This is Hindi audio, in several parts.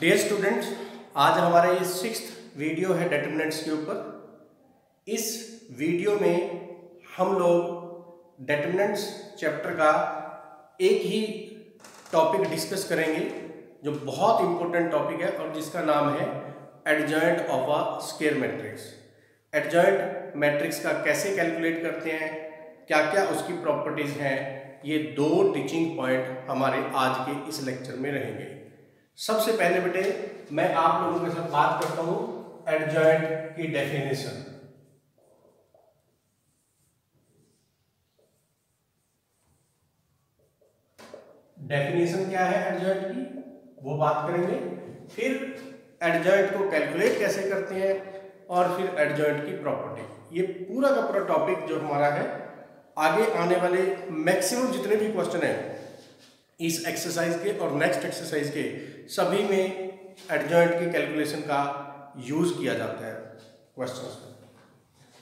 डियर स्टूडेंट्स आज हमारा ये सिक्स वीडियो है डेटर्मिनेंट्स के ऊपर। इस वीडियो में हम लोग डेटर्मिनेंट्स चैप्टर का एक ही टॉपिक डिस्कस करेंगे, जो बहुत इंपॉर्टेंट टॉपिक है और जिसका नाम है adjoint of a square matrix adjoint matrix का कैसे कैलकुलेट करते हैं क्या क्या उसकी प्रॉपर्टीज़ हैं, ये दो टीचिंग पॉइंट हमारे आज के इस लेक्चर में रहेंगे। सबसे पहले बेटे, मैं आप लोगों के साथ बात करता हूँ एडजॉइंट की डेफिनेशन डेफिनेशन क्या है एडजॉइंट की? वो बात करेंगे। फिर एडजॉइंट को कैलकुलेट कैसे करते हैं और फिर एडजॉइंट की प्रॉपर्टी ये पूरा का पूरा टॉपिक जो हमारा है, आगे आने वाले मैक्सिमम जितने भी क्वेश्चन हैं इस एक्सरसाइज के और नेक्स्ट एक्सरसाइज के सभी में एडजॉइंट के कैलकुलेशन का यूज़ किया जाता है क्वेश्चन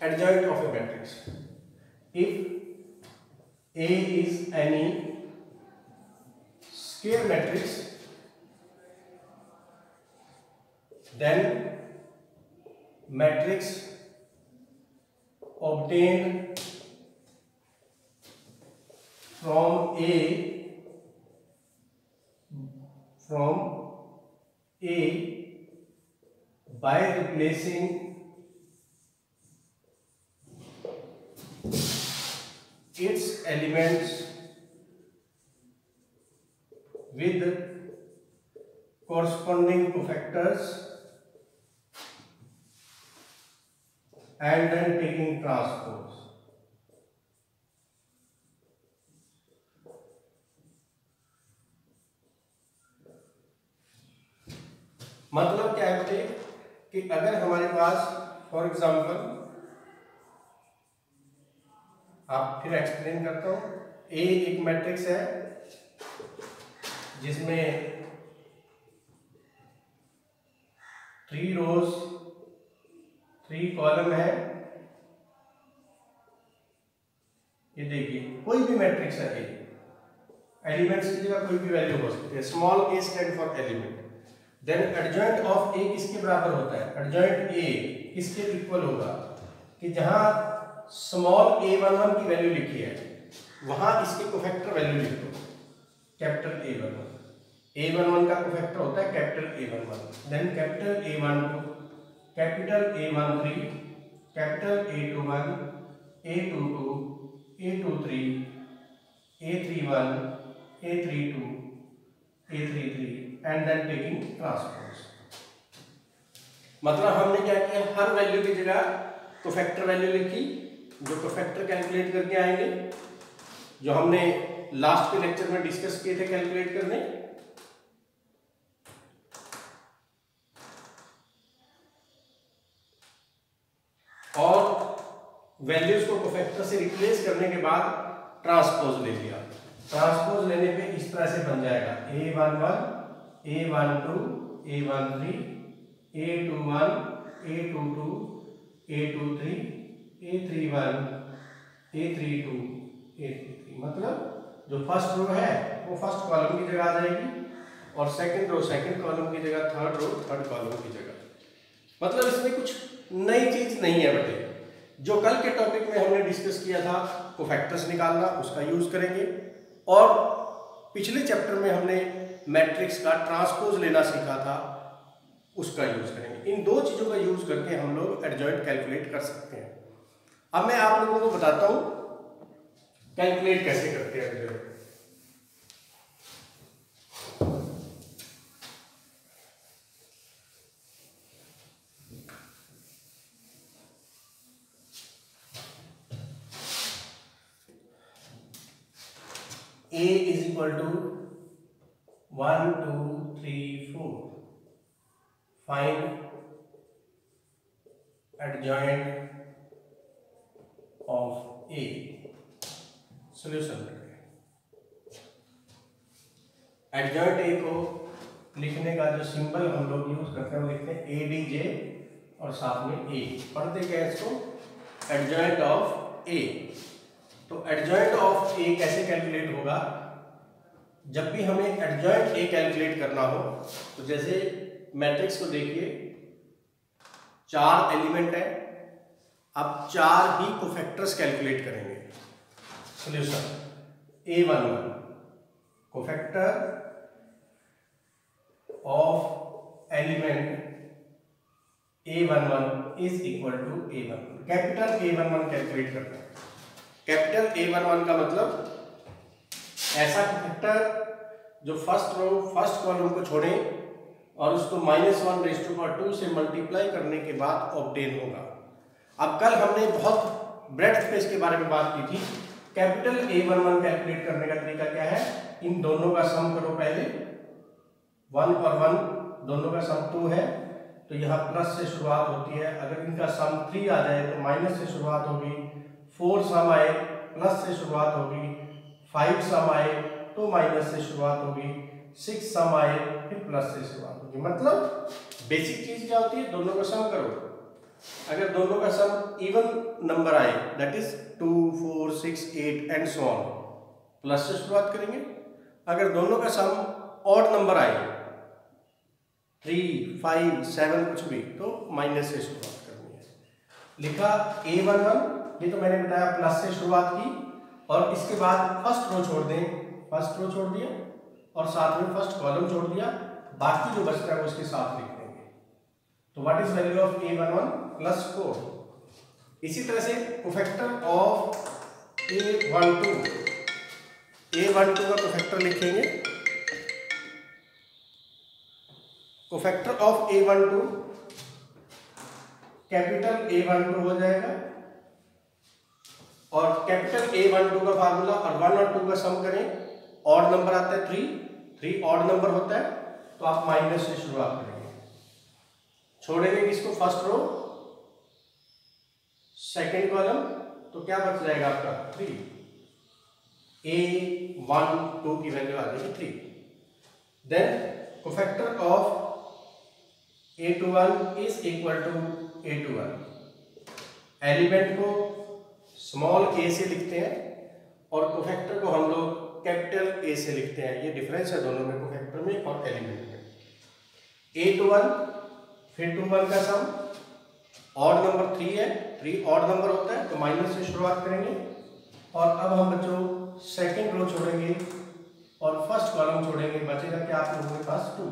में। Adjoint of a matrix if A is any square matrix then matrix obtained from A from A by replacing its elements with corresponding cofactors and then taking transpose. मतलब क्या है बेटे? कि अगर हमारे पास फॉर एग्जांपल आप फिर एक्सप्लेन करता हूँ। ए एक मैट्रिक्स है, जिसमें थ्री रोज थ्री कॉलम है। ये देखिए, कोई भी मैट्रिक्स है एलिमेंट्स की जगह कोई भी वैल्यू हो सकती है। Small A stand for element then adjoint of A किसके बराबर होता है? एडजॉइंट ए किसके इक्वल होगा? कि जहाँ स्मॉल ए वन वन की वैल्यू लिखी है, वहाँ इसके कोफैक्टर वैल्यू लिखो। Capital A one one A one one का कोफैक्टर होता है capital A one one then capital A one two capital A one three capital A two one A two two A two three A three one A three two A three three and then taking transpose मतलब हमने क्या किया? हर वैल्यू की जगह कोफैक्टर वैल्यू लिखी जो कोफैक्टर कैलकुलेट करके आएँगे जो हमने लास्ट के लेक्चर में डिस्कस किए थे कैलकुलेट करने। और वैल्यूज़ को कोफैक्टर से रिप्लेस करने के बाद ट्रांसपोज ले लिया। ट्रांसपोज लेने पे इस तरह से बन जाएगा। A one one A one two A one three A two one A two two A two three A three one A three two A three three मतलब जो फ़र्स्ट रो है, वो फ़र्स्ट कॉलम की जगह आ जाएगी और सेकंड रो सेकंड कॉलम की जगह थर्ड रो थर्ड कॉलम की जगह। मतलब इसमें कुछ नई चीज़ नहीं है बेटे। जो कल के टॉपिक में हमने डिस्कस किया था कोफैक्टर्स निकालना, उसका यूज़ करेंगे। और पिछले चैप्टर में हमने मैट्रिक्स का ट्रांसपोज लेना सीखा था, उसका यूज़ करेंगे। इन दो चीज़ों का यूज़ करके हम लोग एडजॉइंट कैलकुलेट कर सकते हैं। अब मैं आप लोगों को बताता हूँ कैलकुलेट कैसे करते हैं adjoint A is equal to 1, 2, 3, 4. Find adjoint of A. Solution. Adjoint A को लिखने का जो सिंबल हम लोग यूज़ करते हैं वो लिखते हैं ए डी जे और साथ में ए पढ़ते क्या है इसको? एडजॉइंट ऑफ़ ए तो एडजॉइंट ऑफ़ ए कैसे कैलकुलेट होगा? जब भी हमें एडजॉइंट ए कैलकुलेट करना हो तो जैसे मैट्रिक्स को देखिए चार एलिमेंट है अब चार ही कोफैक्टर्स कैलकुलेट करेंगे। Solution A one one cofactor of element A one one is equal to A one capital A one one calculate करते हैं कैपिटल ए वन वन का मतलब ऐसा कोफैक्टर जो फ़र्स्ट रो फ़र्स्ट कॉलम को छोड़े और उसको minus one to power two से मल्टीप्लाई करने के बाद ऑप्टेन होगा। अब कल हमने बहुत ब्रेड स्पेस के बारे में बात की थी। Capital A one one calculate करने का तरीका क्या है? इन दोनों का सम करो पहले। वन और वन दोनों का सम टू है। तो यहाँ प्लस से शुरुआत होती है। अगर इनका सम थ्री आ जाए तो माइनस से शुरुआत होगी। फोर सम आए प्लस से शुरुआत होगी। फाइव सम आए तो माइनस से शुरुआत होगी, सिक्स सम आए फिर प्लस से शुरुआत होगी। मतलब बेसिक चीज़ क्या होती है? दोनों का सम करो। अगर दोनों का सम इवन नंबर आए that is two four six eight and so on plus से शुरुआत करेंगे। अगर दोनों का सम ऑड नंबर आए थ्री फाइव सेवन कुछ भी तो माइनस से शुरुआत करनी है। लिखा ए वन वन ये तो मैंने बताया प्लस से शुरुआत की और इसके बाद फ़र्स्ट रो छोड़ दें। फ़र्स्ट रो छोड़ दिया और साथ में फ़र्स्ट कॉलम छोड़ दिया। बाकी जो बचता है वो उसके साथ लिख देंगे। तो what is value of A one one plus four इसी तरह से cofactor of A one two A one two का कोफैक्टर लिखेंगे। Cofactor of A one two capital A one two हो जाएगा। और कैपिटल ए वन टू का फार्मूला और वन और टू का सम करें ऑड नंबर आता है थ्री थ्री ऑड नंबर होता है तो आप माइनस से शुरुआत करेंगे। छोड़ेंगे किसको? फ़र्स्ट रो सेकेंड कॉलम तो क्या बच जाएगा आपका? थ्री ए वन टू की वैल्यू आ जाएगी three then cofactor of A two one is equal to A two one element को स्मॉल ए से लिखते हैं और कोफैक्टर को हम लोग कैपिटल ए से लिखते हैं। ये डिफरेंस है दोनों में कोफैक्टर में और एलिमेंट में। ए टू वन फिर टू वन का सम ऑड नंबर थ्री है। थ्री ऑड नंबर होता है तो माइनस से शुरुआत करेंगे। और अब हम बच्चों सेकेंड रो छोड़ेंगे और फ़र्स्ट कॉलम छोड़ेंगे। बचेगा क्या आप लोगों के पास? Two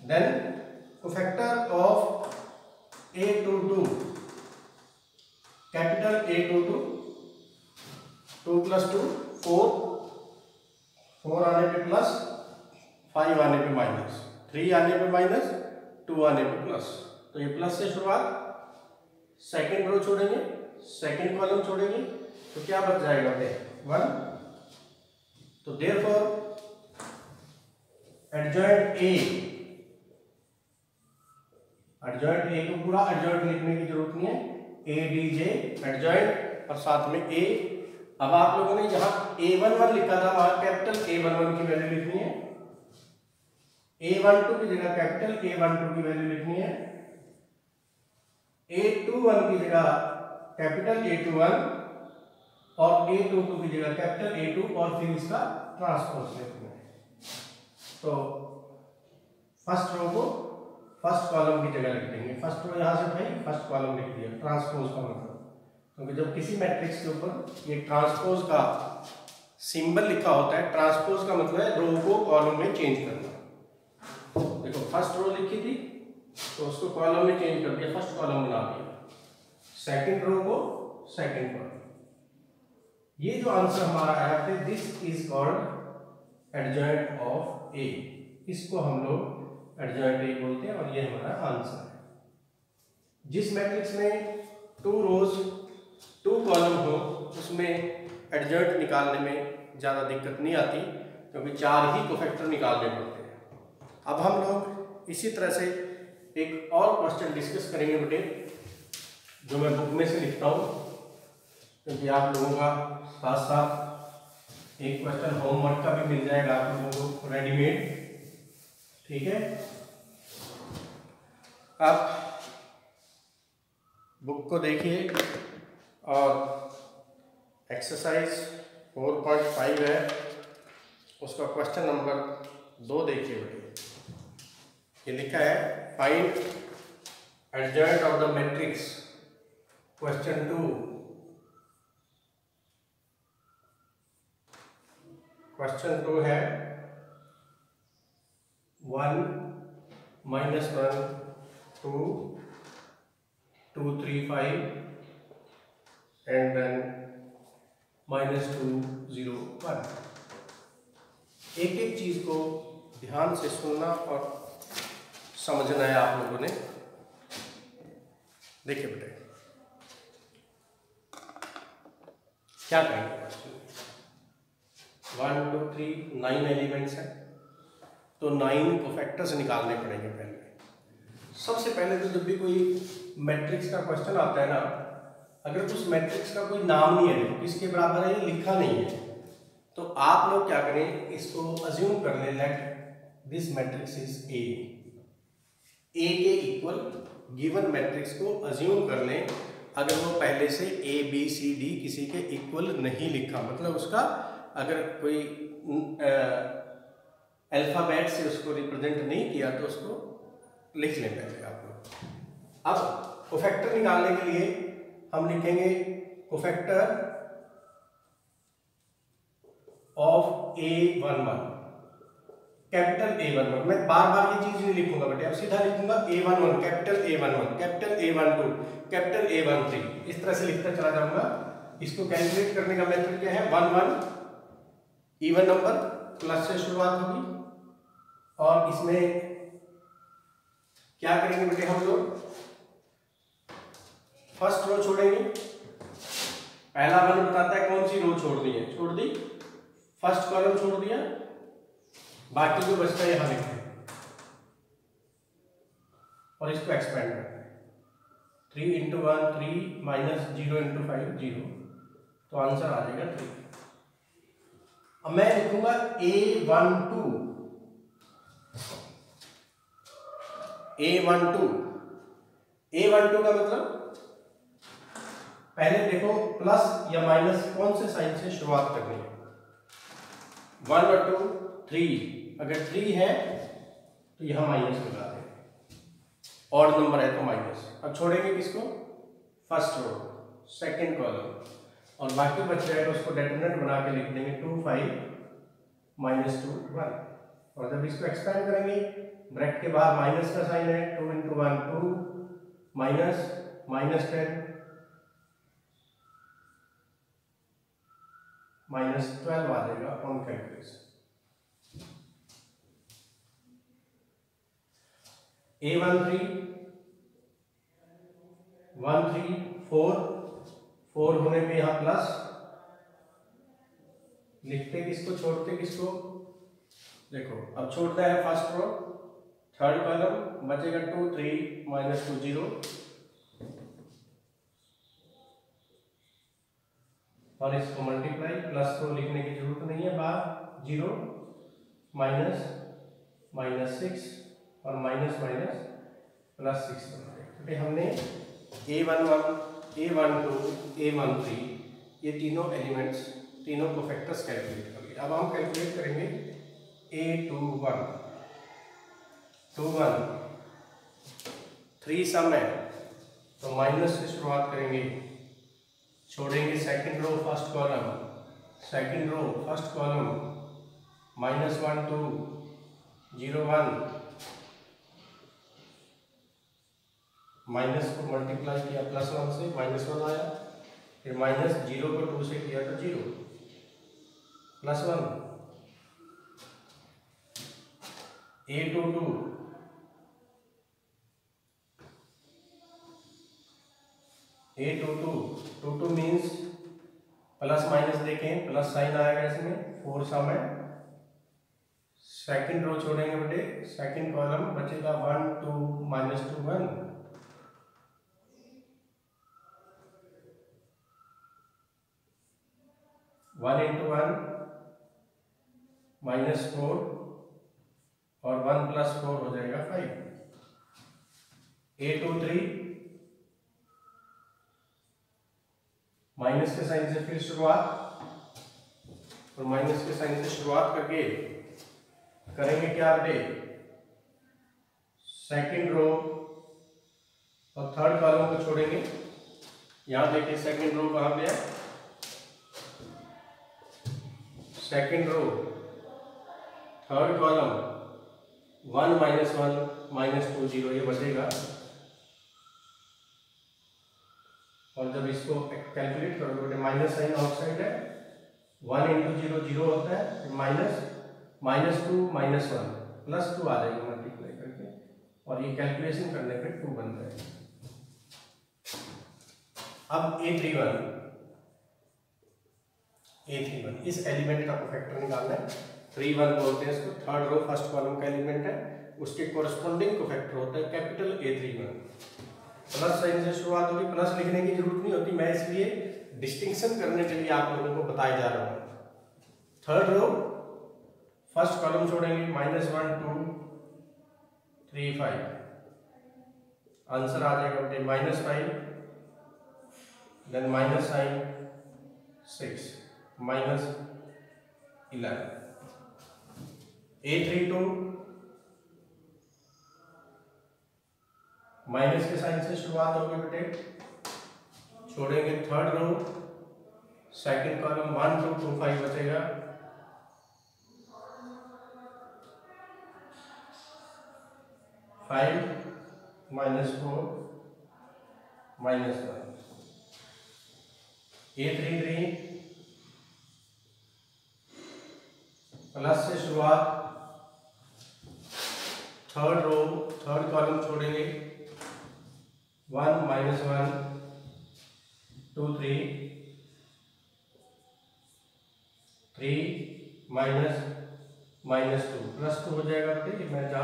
then cofactor of A two two capital A two two two plus two four four आने पे प्लस फाइव आने पे माइनस थ्री आने पे माइनस टू आने पे प्लस तो ये प्लस से शुरुआत सेकेंड रो छोड़ेंगे सेकेंड कॉलम छोड़ेंगे तो क्या बच जाएगा फिर वन तो there for adjoint A adjoint A को पूरा एडजॉइंट लिखने की ज़रूरत नहीं है। ए डी जे एडजॉइंट और साथ में ए अब आप लोगों ने जहाँ ए वन वन लिखा था, वहाँ कैपिटल ए वन वन की वैल्यू लिखनी है। ए वन टू की जगह कैपिटल ए वन टू की वैल्यू लिखनी है। ए टू वन की जगह कैपिटल ए टू वन और ए टू टू की जगह कैपिटल ए टू और फिर इसका ट्रांसपोज लिखना है। तो फ़र्स्ट रो को फ़र्स्ट कॉलम की जगह लिख देंगे फ़र्स्ट रो यहाँ से भाई, फ़र्स्ट कॉलम लिख दिया ट्रांसपोज का मतलब। क्योंकि जब किसी मैट्रिक्स के ऊपर ये ट्रांसपोज का सिंबल लिखा होता है ट्रांसपोज का मतलब है रो को कॉलम में चेंज करना। देखो फ़र्स्ट रो लिखी थी तो उसको कॉलम में चेंज कर दिया फ़र्स्ट कॉलम बना दिया। सेकंड रो को सेकंड कॉलम ये जो आंसर हमारा आया था this is called adjoint of A इसको हम लोग एडजॉइंट बोलते हैं और ये हमारा आंसर है। जिस मैट्रिक्स में टू रोज टू कॉलम हो, उसमें एडजर्ट निकालने में ज़्यादा दिक्कत नहीं आती, क्योंकि चार ही कोफैक्टर निकालने पड़ते हैं। अब हम लोग इसी तरह से एक और क्वेश्चन डिस्कस करेंगे बेटे, जो मैं बुक में से लिखता हूँ। क्योंकि आप लोगों का साथ साथ एक क्वेश्चन होमवर्क का भी मिल जाएगा आप लोगों को रेडीमेड ठीक है? आप बुक को देखिए और एक्सरसाइज 4.5 है, उसका क्वेश्चन नंबर दो देखिए बेटे ये लिखा है find adjoint of the matrix question two question two है one minus one two two three five and then minus two zero one एक एक चीज़ को ध्यान से सुनना और समझना है आप लोगों ने। देखिए बेटे, क्या कहेंगे one two three nine elements हैं। तो नाइन को फैक्टर्स निकालने पड़ेंगे पहले। सबसे पहले तो जब भी कोई मैट्रिक्स का क्वेश्चन आता है ना, अगर उस मैट्रिक्स का कोई नाम नहीं है, किसके बराबर है लिखा नहीं है तो आप लोग क्या करें, इसको अज्यूम कर लें let this matrix is A A के इक्वल गिवन मैट्रिक्स को अज्यूम कर लें, अगर वो पहले से ए बी सी डी किसी के इक्वल नहीं लिखा मतलब उसका अगर कोई अल्फ़ाबेट से उसको रिप्रेजेंट नहीं किया तो उसको लिख लें पहले आप लोग अब कोफैक्टर निकालने के लिए हम लिखेंगे cofactor of A one one capital A one one मैं बार बार ये चीज़ नहीं लिखूँगा बेटे, अब सीधा लिखूँगा A one one capital A one one capital A one two capital A one three इस तरह से लिखता चला जाऊँगा। इसको कैलकुलेट करने का मेथड क्या है? One one even number plus से शुरुआत होगी। और इसमें क्या करेंगे बेटे हम लोग? फ़र्स्ट रो छोड़ेंगे। पहला वन बताता है कौन सी रो छोड़नी है? छोड़ दी। फ़र्स्ट कॉलम छोड़ दिया। बाकी जो बचता है यहाँ लिखते और इसको एक्सपेंड करते हैं। Three into one three minus zero into five zero तो आंसर आ जाएगा थ्री अब मैं लिखूँगा A one two A one two A one two का मतलब? पहले देखो प्लस या माइनस कौन से साइन से शुरुआत करनी है? वन और टू थ्री अगर थ्री है तो यहाँ माइनस लगा दें। और नंबर है तो माइनस अब छोड़ेंगे किसको? फ़र्स्ट रो सेकंड कॉलम और बाकी बच जाएगा, उसको डेटरमिनेंट बना के लिख देंगे two five minus two one और जब इसको एक्सपेंड करेंगे ब्रैकेट के बाहर माइनस का साइन है two into one two minus minus ten minus twelve आ जाएगा on calculation A one three one three four four होने पे यहाँ प्लस लिखते किसको, छोड़ते किसको? देखो, अब छोड़ता है फ़र्स्ट रो थर्ड कॉलम बचेगा two three minus two zero और इसको मल्टीप्लाई प्लस को लिखने की ज़रूरत नहीं है बाहर ज़ीरो माइनस माइनस सिक्स और माइनस माइनस प्लस सिक्स क्योंकि हमने A one one A one two A one three ये तीनों एलिमेंट्स तीनों को फैक्टर्स कैलकुलेट कर लिए। अब हम कैलकुलेट करेंगे A two one two one three sum है. तो माइनस से शुरुआत करेंगे. छोड़ेंगे second row first column second row first column minus one two zero one minus को मल्टीप्लाई किया प्लस वन से माइनस वन आया. फिर माइनस ज़ीरो को टू से किया तो zero plus one A two two A two two two two means plus minus देखें प्लस साइन आएगा इसमें फोर सम है। सेकंड रो छोड़ेंगे बेटे सेकंड कॉलम बचेगा one two minus two one one into one minus four और वन प्लस फोर हो जाएगा five. A two three minus के साइन से फिर शुरुआत, और माइनस के साइन से शुरुआत करके करेंगे क्या बेटे सेकंड रो और थर्ड कॉलम को छोड़ेंगे। यहाँ देखिए सेकंड रो कहाँ पे है? Second row third column one minus one minus two zero ये बचेगा। और जब इसको कैलकुलेट करोगे बेटे माइनस साइन आउटसाइड है। वन इंटू ज़ीरो ज़ीरो होता है minus minus two minus one plus two आ जाएगा मल्टीप्लाई करके। और ये कैलकुलेशन करने पे टू बन जाएगा अब A three one A three one इस एलिमेंट का फैक्टर निकालना है। थ्री वन बोलते हैं इसको थर्ड रो फ़र्स्ट कॉलम का एलिमेंट है, उसके कोरस्पॉन्डिंग को फैक्टर होता है capital A three one plus sign से शुरुआत होगी प्लस लिखने की ज़रूरत नहीं होती, मैं इसलिए डिस्टिंक्शन करने के लिए आप लोगों को बताया जा रहा हूँ। थर्ड रो फ़र्स्ट कॉलम छोड़ेंगे minus one two three five answer आ जाएगा, बेटे minus five then minus sign six minus eleven A three two minus के साइन से शुरुआत होगी बेटे। छोड़ेंगे third row second column one two two five बचेगा। Five minus four minus one A three three plus से शुरुआत थर्ड रो थर्ड कॉलम छोड़ेंगे। One minus one two three three minus minus two plus two हो जाएगा ठीक मैं जा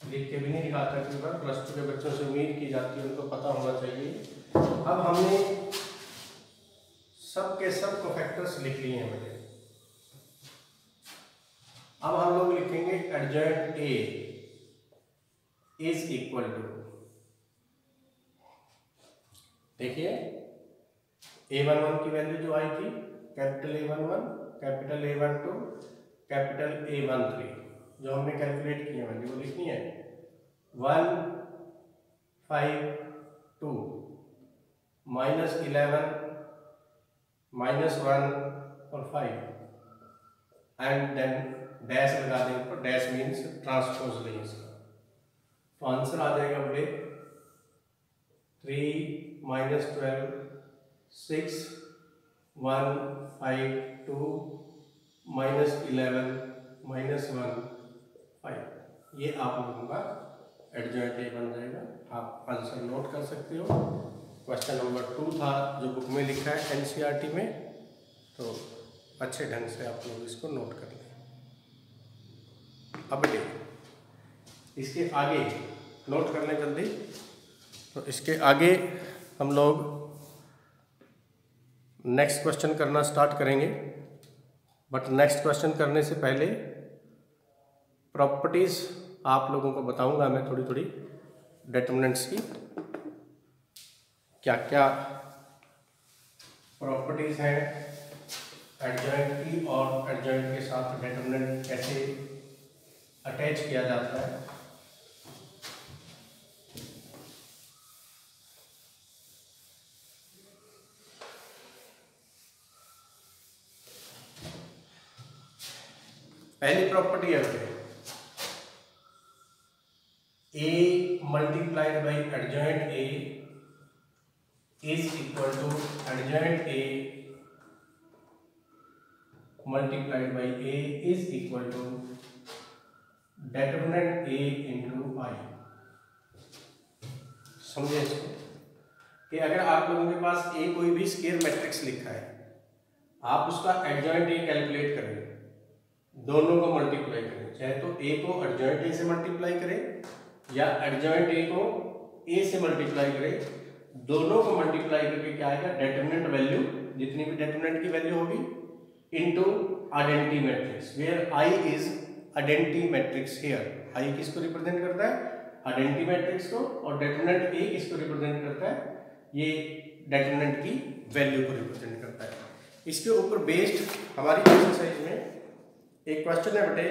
लिख के भी नहीं निकालता कई बार प्लस टू के बच्चों से उम्मीद की जाती है, उनको पता होना चाहिए। अब हमने सब के सबको फैक्टर्स लिख लिए हैं मैंने। अब हम लोग लिखेंगे adjoint A is equal to देखिए ए वन वन की वैल्यू जो आई थी capital A one one capital A one two capital A one three जो हमने कैलकुलेट की है वैल्यू वो लिखनी है one five two minus eleven minus one और फाइव एंड देन डैश लगा देंगे ऊपर डैश मीन्स ट्रांसपोज इसका। तो आंसर आ जाएगा बोले three minus twelve six one five two minus eleven minus one five ये आप लोगों का एडजॉइंट ए बन जाएगा। आप आंसर नोट कर सकते हो। क्वेश्चन नंबर टू था, जो बुक में लिखा है एनसीईआरटी में। तो अच्छे ढंग से आप लोग इसको नोट कर लें। अब देखिए इसके आगे नोट कर लें जल्दी। तो इसके आगे हम लोग नेक्स्ट क्वेश्चन करना स्टार्ट करेंगे। बट नेक्स्ट क्वेश्चन करने से पहले प्रॉपर्टीज़ आप लोगों को बताऊँगा मैं थोड़ी थोड़ी डेटर्मिनेंट्स की। क्या क्या प्रॉपर्टीज़ हैं एडजॉइंट की और एडजॉइंट के साथ डेटर्मिनेंट कैसे अटैच किया जाता है। पहली प्रॉपर्टी है A multiplied by adjoint A is equal to adjoint A multiplied by A is equal to determinant A into I समझे इसको? कि अगर आप लोगों के पास ए कोई भी स्केयर मैट्रिक्स लिखा है, आप उसका एडजॉइंट ए कैलकुलेट करें दोनों को मल्टीप्लाई करें। चाहे तो ए को एडजॉइंट ए से मल्टीप्लाई करें या एडजॉइंट ए को ए से मल्टीप्लाई करें, दोनों को मल्टीप्लाई करके क्या आएगा? डेटर्मिनेंट वैल्यू जितनी भी डेटर्मिनेंट की वैल्यू होगी into identity matrix where I is identity matrix here I किसको रिप्रेजेंट करता है? आइडेंटिटी मैट्रिक्स को, और डेटर्मिनेंट ए किसको रिप्रेजेंट करता है? ये डेटर्मिनेंट की वैल्यू को रिप्रेजेंट करता है। इसके ऊपर बेस्ड हमारी एक्सरसाइज में एक क्वेश्चन है बेटे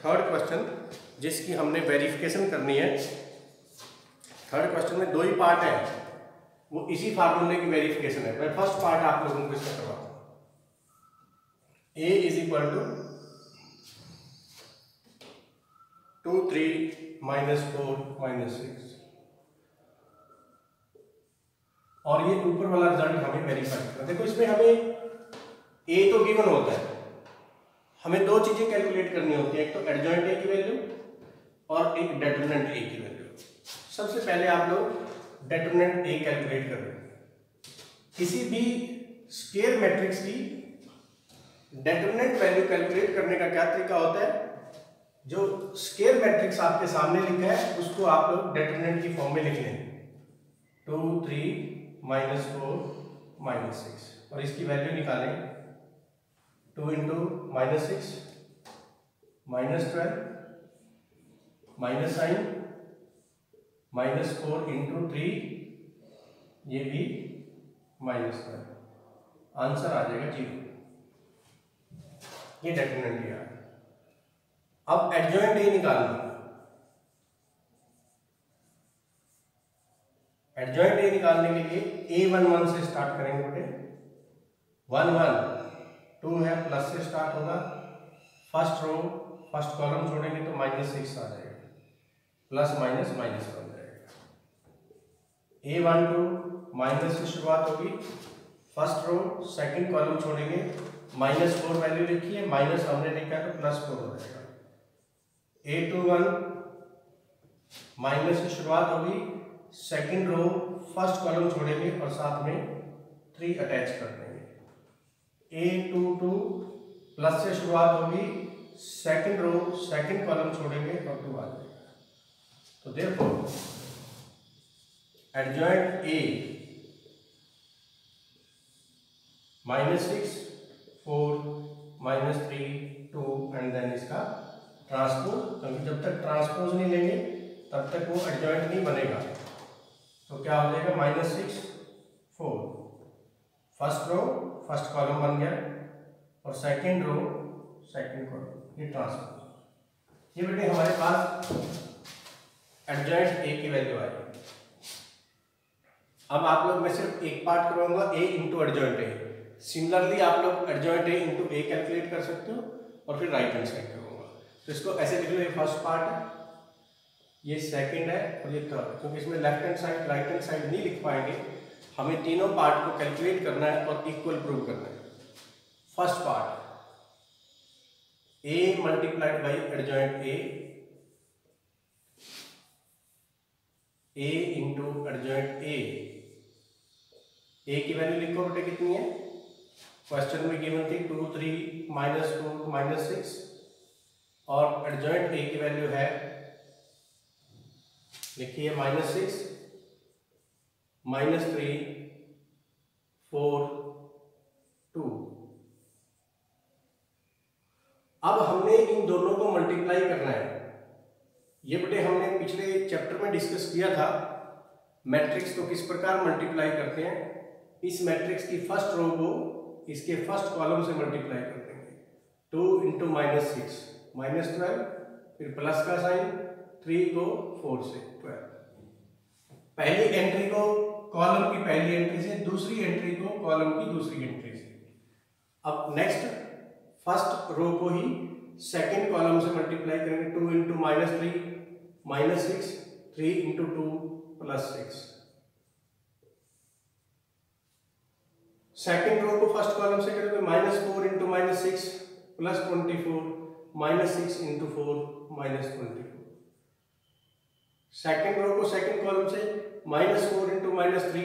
थर्ड क्वेश्चन जिसकी हमने वेरिफिकेशन करनी है। थर्ड क्वेश्चन में दो ही पार्ट है। वो इसी फार्मूले की वेरिफिकेशन है। मैं फ़र्स्ट पार्ट आप लोगों को इसका करवाता हूँ। A is equal to two three minus four minus six और ये ऊपर वाला रिज़ल्ट हमें वेरीफाई करना देखो, इसमें हमें ए तो गिवन होता है। हमें दो चीज़ें कैलकुलेट करनी होती है, एक तो एडजॉइंट ए की वैल्यू और एक डेटर्मिनेंट ए की वैल्यू सबसे पहले आप लोग डेटर्मिनेंट ए कैलकुलेट कर किसी भी स्केयर मैट्रिक्स की डेटर्मिनेंट वैल्यू कैलकुलेट करने का क्या तरीका होता है? जो स्केयर मैट्रिक्स आपके सामने लिखा है, उसको आप लोग डेटर्मिनेंट की फॉर्म में लिख लें। Two three minus four minus six और इसकी वैल्यू निकालें। Two into minus six minus twelve minus nine minus four into three ये भी माइनस ट्वेल्व आंसर आ जाएगा ज़ीरो. ये डेटर्मिनेंट दिया अब एडजॉइंट ए निकालना एडजॉइंट ए निकालने के लिए ए वन वन से स्टार्ट करेंगे बेटे. वन वन टू है प्लस से स्टार्ट होगा। फ़र्स्ट रो फ़र्स्ट कॉलम छोड़ेंगे तो माइनस सिक्स आ जाएगा। प्लस माइनस माइनस बन जाएगा। ए वन टू माइनस से शुरुआत होगी। फ़र्स्ट रो सेकंड कॉलम छोड़ेंगे। माइनस फोर वैल्यू लिखी है माइनस हमने लिखा है तो प्लस फोर हो जाएगा। ए टू वन माइनस से शुरुआत होगी। सेकंड रो फ़र्स्ट कॉलम छोड़ेंगे और साथ में थ्री अटैच कर देंगे। ए टू टू प्लस से शुरुआत होगी सेकंड रो सेकंड कॉलम छोड़ेंगे और टू आ जाएगा तो देखो adjoint A minus six four minus three two and then इसका ट्रांसपोज क्योंकि जब तक ट्रांसपोज नहीं लेंगे, तब तक वो एडजॉइंट नहीं बनेगा। तो क्या हो जाएगा? Minus six four first row first column बन गया और सेकंड रो, सेकंड कॉलम, ये ट्रांसफ़र। ये बेटे हमारे पास एडजॉइंट ए की वैल्यू आई अब आप लोग मैं सिर्फ़ एक part करवाऊँगा A into adjoint A similarly आप लोग adjoint A into A calculate कर सकते हो और फिर राइट हैंड साइड करूँगा तो इसको ऐसे लिख लो, ये फ़र्स्ट पार्ट है, ये सेकंड है और ये थर्ड क्योंकि इसमें left hand side right hand side नहीं लिख पाएँगे। हमें तीनों पार्ट को कैलकुलेट करना है और इक्वल प्रूव करना है। First part A multiplied by adjoint A A into adjoint A A की वैल्यू लिखो बेटे कितनी है? क्वेश्चन में गिवन थी two three minus two minus six और एडजॉइंट ए की वैल्यू है लिखिए minus six minus three, four, two. अब हमने इन दोनों को मल्टीप्लाई करना है। ये बेटे हमने पिछले चैप्टर में डिस्कस किया था मैट्रिक्स को किस प्रकार मल्टीप्लाई करते हैं। इस मैट्रिक्स की फ़र्स्ट रो को इसके फ़र्स्ट कॉलम से मल्टीप्लाई कर देंगे two into minus six minus twelve फिर प्लस का साइन थ्री को फोर से ट्वेल्व पहली एंट्री को कॉलम की पहली एंट्री से, दूसरी एंट्री को कॉलम की दूसरी एंट्री से। अब नेक्स्ट फ़र्स्ट रो को ही सेकेंड कॉलम से मल्टीप्लाई करेंगे two into minus three minus six three into two plus six second row को फ़र्स्ट कॉलम से करेंगे minus four into minus six plus twenty four minus six into four minus twenty second row को सेकेंड कॉलम से minus four into minus three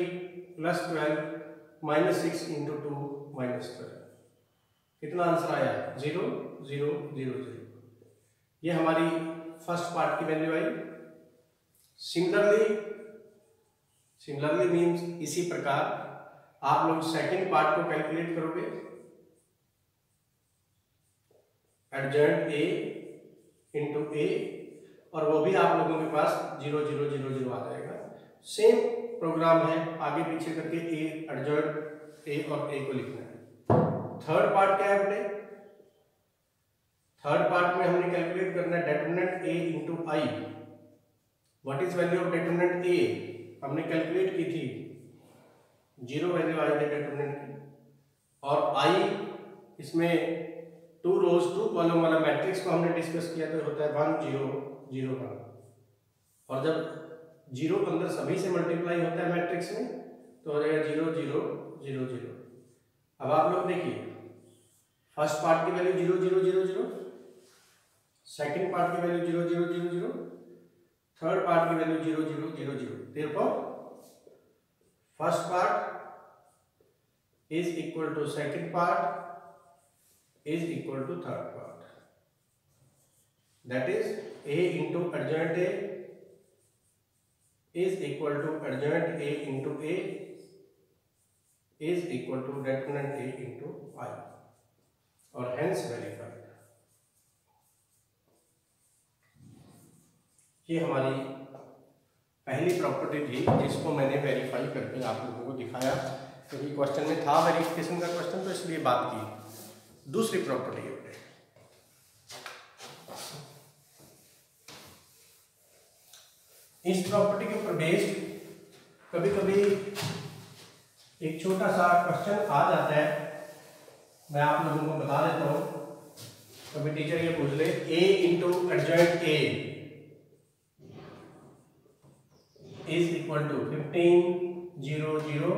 plus twelve minus six into two minus twelve कितना आंसर आया? ज़ीरो ज़ीरो ज़ीरो ज़ीरो ये हमारी फ़र्स्ट पार्ट की वैल्यू आई। सिमिलरली सिमिलरली मीन्स इसी प्रकार आप लोग सेकेंड पार्ट को कैलकुलेट करोगे। एडजॉइंट ए इंटू ए और वो भी आप लोगों के पास ज़ीरो ज़ीरो ज़ीरो ज़ीरो आ जाएगा। सेम प्रोग्राम है, आगे पीछे करके ए एडजॉइंट ए और ए को लिखना है। थर्ड पार्ट क्या है बेटे? थर्ड पार्ट में हमने कैलकुलेट करना है determinant A into I what is value of determinant A हमने कैलकुलेट की थी। ज़ीरो वैल्यू आई थी डेटर्मिनेंट की। और आई इसमें टू रोज टू कॉलम वाला मैट्रिक्स को हमने डिस्कस किया तो होता है वन ज़ीरो ज़ीरो वन और जब ज़ीरो अंदर सभी से मल्टीप्लाई होता है मैट्रिक्स में तो हो जाएगा ज़ीरो ज़ीरो ज़ीरो ज़ीरो अब आप लोग देखिए फ़र्स्ट पार्ट की value zero zero zero zero second part की value zero zero zero zero third part की value zero zero zero zero therefore first part is equal to second part is equal to third part that is a into adjoint a is equal to adjoint a into a is equal to determinant a into i. और hence verified ये हमारी पहली प्रॉपर्टी थी, जिसको मैंने वेरीफाई करके आप लोगों को दिखाया। क्योंकि तो क्वेश्चन में था वेरिफिकेशन का क्वेश्चन तो इसलिए बात की। दूसरी प्रॉपर्टी है। इस प्रॉपर्टी के ऊपर बेस्ड कभी कभी एक छोटा सा क्वेश्चन आ जाता है। मैं आप लोगों को बता देता हूँ। कभी टीचर ये पूछ ले A into adjoint A is equal to fifteen zero zero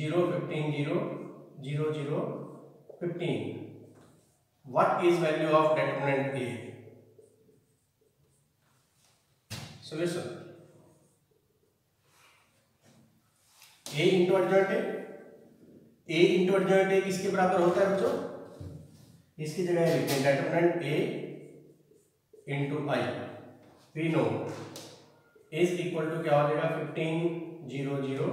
zero fifteen zero zero zero fifteen what is value of determinant a? Solution a into adjoint A A into adjoint A किसके बराबर होता है बच्चों? इसकी जगह लिखते हैं determinant A into I we know is equal to क्या हो जाएगा? फिफ्टीन ज़ीरो ज़ीरो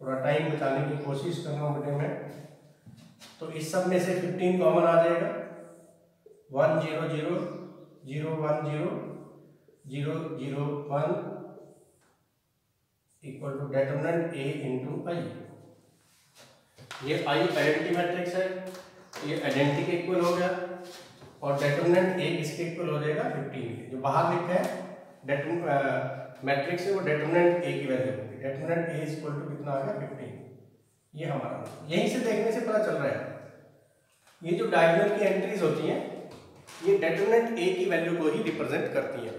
थोड़ा टाइम बचाने की कोशिश कर रहा हूँ मैं। तो इस सब में से फिफ्टीन कॉमन आ जाएगा। One zero zero zero one zero zero zero one equal to determinant A into I ये आई आइडेंटी मैट्रिक्स है, ये आइडेंटी के इक्वल हो गया, और डेटरमिनेंट ए किसके इक्वल हो जाएगा? फिफ्टीन जो बाहर लिखा है मैट्रिक्स है, वो डेटरमिनेंट ए की वैल्यू होगी। डेटरमिनेंट ए इक्वल टू कितना आ गया? फिफ्टीन ये हमारा। यहीं से देखने से पता चल रहा है। ये जो डायगोनल की एंट्रीज होती हैं, ये डेटरमिनेंट ए की वैल्यू को ही रिप्रेजेंट करती हैं।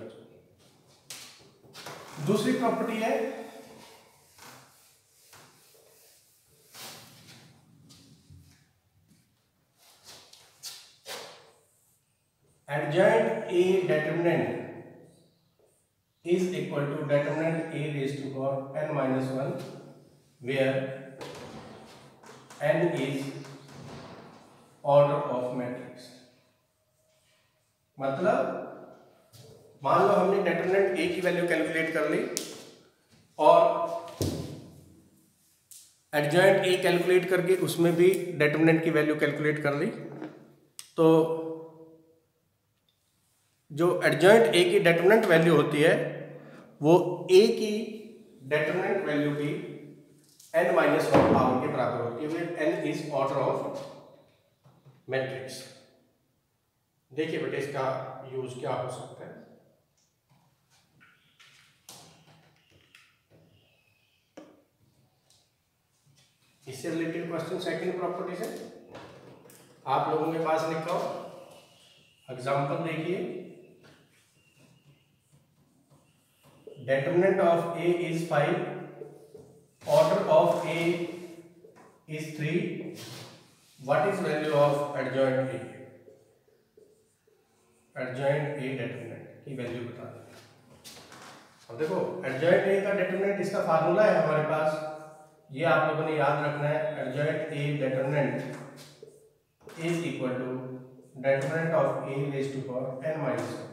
दूसरी प्रॉपर्टी है adjoint A determinant is equal to determinant A raised to power n minus 1 where n is order of matrix मतलब मान लो हमने डेटरमिनेंट ए की वैल्यू कैलकुलेट कर ली और एडजॉइंट ए कैलकुलेट करके उसमें भी डेटरमिनेंट की वैल्यू कैलकुलेट कर ली तो जो एडजॉइंट ए की डेटरमिनेंट वैल्यू होती है, वो ए की डेटरमिनेंट वैल्यू की एन माइनस वन पावर के बराबर होती है। N is order of matrix देखिए बेटे इसका यूज़ क्या हो सकता है। इससे रिलेटेड क्वेश्चन सेकंड प्रॉपर्टी से आप लोगों के पास लिखा। हो एग्ज़ाम्पल देखिए। Determinant of A is five order of A is three what is value of adjoint A adjoint A determinant की वैल्यू बता दें। अब देखो एडजॉइंट ए का डेटरमिनेंट इसका फार्मूला है हमारे पास। ये आप लोगों ने याद रखना है adjoint A determinant is equal to determinant of A raise to for n minus four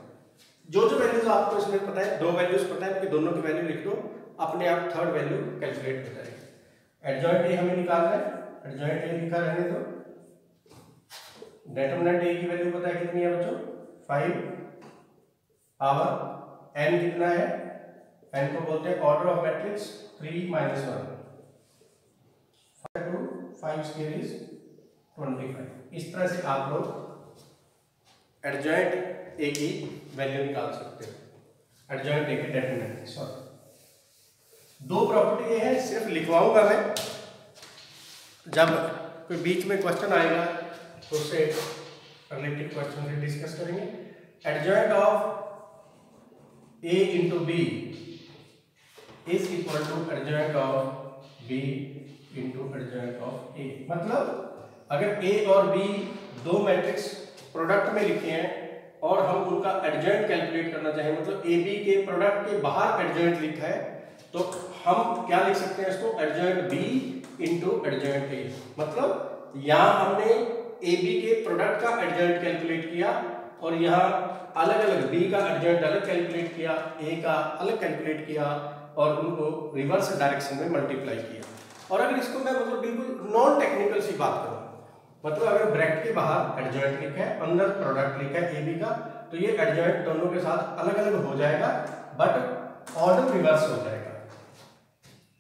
जो जो वैल्यूज़ आपको इसमें पता है, दो वैल्यूज़ पता है कि दोनों की वैल्यू लिख दो, अपने आप थर्ड वैल्यू कैलकुलेट हो जाएगी। एडजॉइंट ए हमें निकालना है एडजॉइंट ए लिखा रहने दो। डेटरमिनेंट ए की वैल्यू पता है कितनी है बच्चों? फाइव पावर एन कितना है? एन को बोलते हैं order of matrix three minus one two five square is twenty five इस तरह से आप लोग एडजॉइंट ए की वैल्यू निकाल सकते हो। दो प्रॉपर्टी ये है, सिर्फ़ लिखवाऊँगा मैं। जब कोई बीच में क्वेश्चन आएगा तो उससे रिलेटेड क्वेश्चन से डिस्कस करेंगे। Adjoint of A into B is equal to adjoint of B into adjoint of A मतलब अगर ए और बी दो मैट्रिक्स प्रोडक्ट में लिखे हैं और हम उनका एडजॉइंट कैलकुलेट करना चाहें मतलब ए बी के प्रोडक्ट के बाहर एडजॉइंट लिखा है तो हम क्या लिख सकते हैं इसको? Adjoint B into adjoint A मतलब यहाँ हमने ए बी के प्रोडक्ट का एडजॉइंट कैलकुलेट किया और यहाँ अलग अलग बी का एडजॉइंट अलग कैलकुलेट किया ए का अलग कैलकुलेट किया और उनको रिवर्स डायरेक्शन में मल्टीप्लाई किया। और अगर इसको मैं मतलब बिल्कुल नॉन टेक्निकल सी बात करूँ मतलब अगर ब्रैकेट के बाहर एडजॉइंट लिखा है अंदर प्रोडक्ट लिखा है ए बी का तो ये एडजॉइंट दोनों के साथ अलग अलग हो जाएगा बट ऑर्डर रिवर्स हो जाएगा।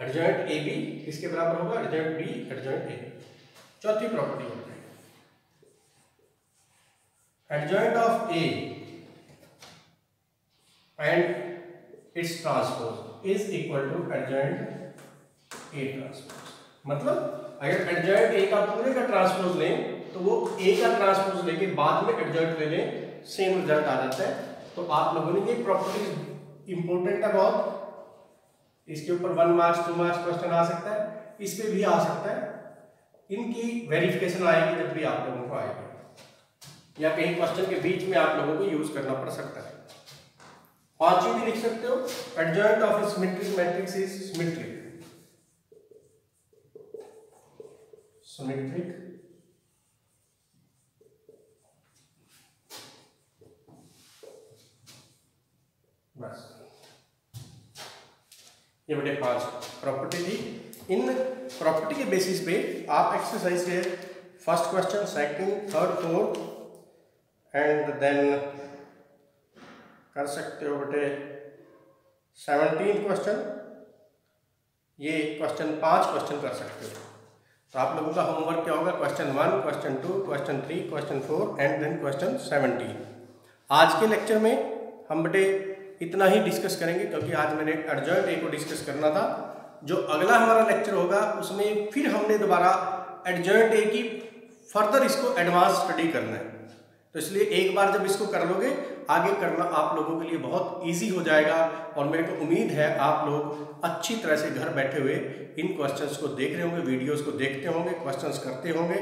एडजॉइंट ए बी किसके बराबर होगा? एडजॉइंट बी एडजॉइंट ए चौथी प्रॉपर्टी हो। जाएगी adjoint of A and its transpose is equal to adjoint A transpose मतलब अगर adjoint A का पूरे का ट्रांसपोज लें तो वो A का ट्रांसपोज लेके बाद में adjoint ले लें सेम रिज़ल्ट आ जाता है। तो आप लोगों ने ये प्रॉपर्टी इंपॉर्टेंट है बहुत। इसके ऊपर one marks two marks question आ सकता है। इस पे भी आ सकता है। इनकी वेरिफिकेशन आएगी जब भी आप लोगों को आएगी। या कहीं क्वेश्चन के बीच में आप लोगों को यूज़ करना पड़ सकता है। पांचवी भी लिख सकते हो। Adjoint of symmetric matrix is symmetric symmetric बस ये बटे पाँच प्रॉपर्टी थी। इन प्रॉपर्टी के बेसिस पे आप एक्सरसाइज के first question second third fourth and then कर सकते हो बेटे सेवनटीन क्वेश्चन ये क्वेश्चन पाँच क्वेश्चन कर सकते हो। तो आप लोगों का होमवर्क क्या होगा? Question one question two question three question four and then question seventeen आज के लेक्चर में हम बेटे इतना ही डिस्कस करेंगे, क्योंकि आज मैंने अर्जेंट ए को डिस्कस करना था। जो अगला हमारा लेक्चर होगा, उसमें फिर हमने दोबारा एडजॉइंट ए की फर्दर इसको एडवांस स्टडी करना है। तो इसलिए एक बार जब इसको कर लोगे, आगे करना आप लोगों के लिए बहुत इजी हो जाएगा। और मेरे को उम्मीद है आप लोग अच्छी तरह से घर बैठे हुए इन क्वेश्चंस को देख रहे होंगे वीडियोस को देखते होंगे क्वेश्चंस करते होंगे।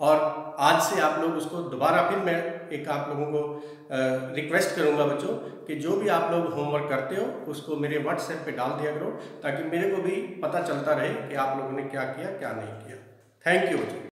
और आज से आप लोग उसको दोबारा फिर मैं एक आप लोगों को रिक्वेस्ट करूँगा बच्चों कि जो भी आप लोग होमवर्क करते हो, उसको मेरे व्हाट्सएप पे डाल दिया करो, ताकि मेरे को भी पता चलता रहे कि आप लोगों ने क्या किया, क्या नहीं किया। थैंक यू बच्चों।